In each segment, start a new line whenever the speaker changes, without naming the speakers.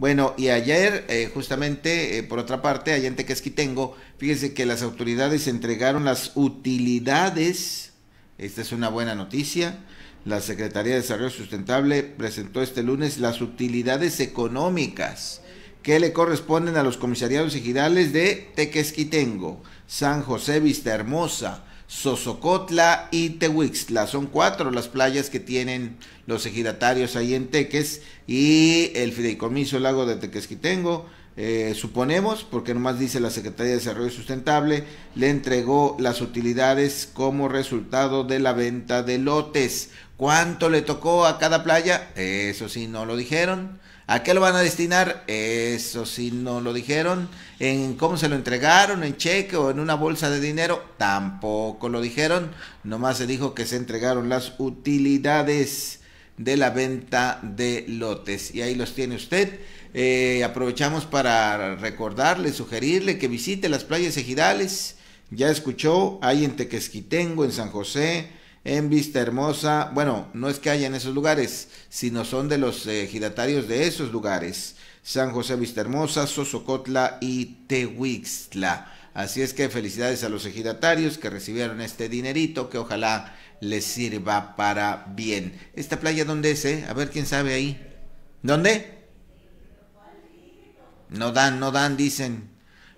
Bueno, y ayer, eh, justamente, eh, por otra parte, allá en Tequesquitengo, fíjense que las autoridades entregaron las utilidades, esta es una buena noticia, la Secretaría de Desarrollo Sustentable presentó este lunes las utilidades económicas que le corresponden a los comisariados ejidales de Tequesquitengo, San José Vista Hermosa, Sosocotla y Tehuixtla. Son cuatro las playas que tienen los ejidatarios ahí en Teques y el Fideicomiso Lago de Tequesquitengo. Eh, suponemos, porque nomás dice la Secretaría de Desarrollo Sustentable, le entregó las utilidades como resultado de la venta de lotes. ¿Cuánto le tocó a cada playa? Eso sí, no lo dijeron. ¿A qué lo van a destinar? Eso sí, no lo dijeron. ¿En cómo se lo entregaron? ¿En cheque o en una bolsa de dinero? Tampoco lo dijeron. Nomás se dijo que se entregaron las utilidades de la venta de lotes. Y ahí los tiene usted. Eh, aprovechamos para recordarle, sugerirle que visite las playas ejidales. Ya escuchó, hay en Tequesquitengo, en San José, en Vista Hermosa. Bueno, no es que haya en esos lugares, sino son de los ejidatarios de esos lugares. San José Vista Hermosa, Sosocotla y Tehuixtla. Así es que felicidades a los ejidatarios que recibieron este dinerito que ojalá les sirva para bien. ¿Esta playa dónde es? Eh? A ver quién sabe ahí. ¿Dónde? No dan, no dan, dicen.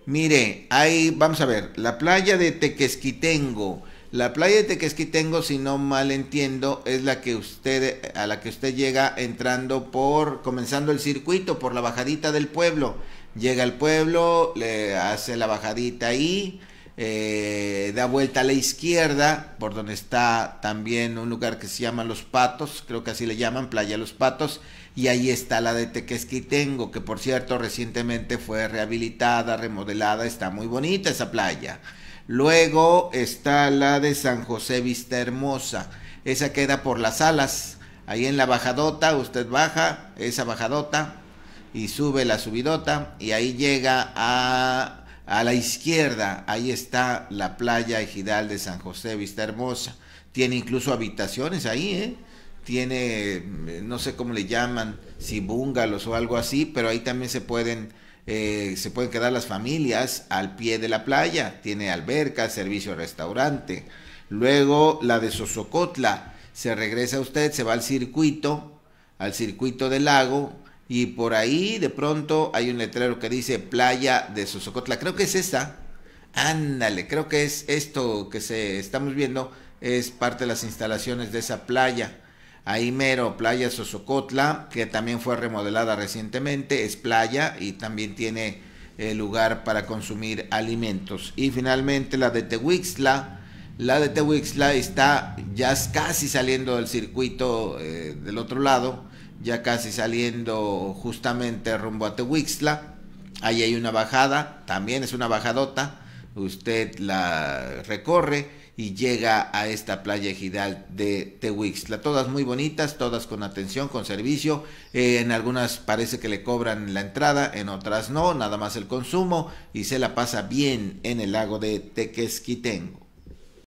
Mire, ahí vamos a ver, la playa de Tequesquitengo la playa de Tequesquitengo, si no mal entiendo, es la que usted, a la que usted llega entrando por, comenzando el circuito, por la bajadita del pueblo. Llega al pueblo, le hace la bajadita ahí, eh, da vuelta a la izquierda, por donde está también un lugar que se llama Los Patos, creo que así le llaman, Playa Los Patos, y ahí está la de Tequesquitengo, que por cierto recientemente fue rehabilitada, remodelada, está muy bonita esa playa. Luego está la de San José Vista Hermosa. Esa queda por las alas. Ahí en la bajadota, usted baja esa bajadota y sube la subidota y ahí llega a, a la izquierda. Ahí está la playa ejidal de San José Vista Hermosa. Tiene incluso habitaciones ahí, ¿eh? Tiene, no sé cómo le llaman, si búngalos o algo así, pero ahí también se pueden eh, se pueden quedar las familias al pie de la playa, tiene alberca, servicio restaurante. Luego la de Sosocotla, se regresa usted, se va al circuito, al circuito del lago, y por ahí de pronto hay un letrero que dice playa de Sosocotla. Creo que es esta. Ándale, creo que es esto que se estamos viendo, es parte de las instalaciones de esa playa. Ahí mero, Playa Sosocotla, que también fue remodelada recientemente, es playa y también tiene eh, lugar para consumir alimentos. Y finalmente la de Tehuixtla, la de Tehuixtla está ya casi saliendo del circuito eh, del otro lado, ya casi saliendo justamente rumbo a Tehuixtla. Ahí hay una bajada, también es una bajadota, usted la recorre y llega a esta playa ejidal de Tehuixtla. Todas muy bonitas, todas con atención, con servicio. Eh, en algunas parece que le cobran la entrada, en otras no, nada más el consumo y se la pasa bien en el lago de Tequesquitengo.